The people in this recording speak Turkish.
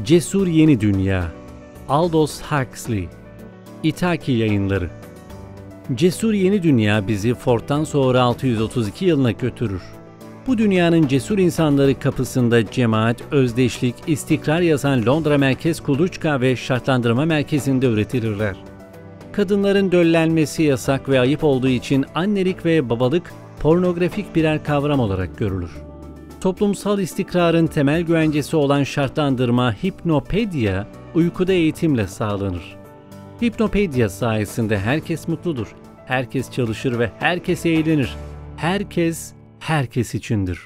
Cesur Yeni Dünya Aldous Huxley İtaki Yayınları Cesur Yeni Dünya bizi Ford'tan sonra 632 yılına götürür. Bu dünyanın cesur insanları kapısında cemaat, özdeşlik, istikrar yazan Londra Merkez Kuluçka ve Şartlandırma Merkezi'nde üretilirler. Kadınların döllenmesi yasak ve ayıp olduğu için annelik ve babalık pornografik birer kavram olarak görülür. Toplumsal istikrarın temel güvencesi olan şartlandırma hipnopedya, uykuda eğitimle sağlanır. Hipnopedya sayesinde herkes mutludur, herkes çalışır ve herkes eğlenir. Herkes, herkes içindir.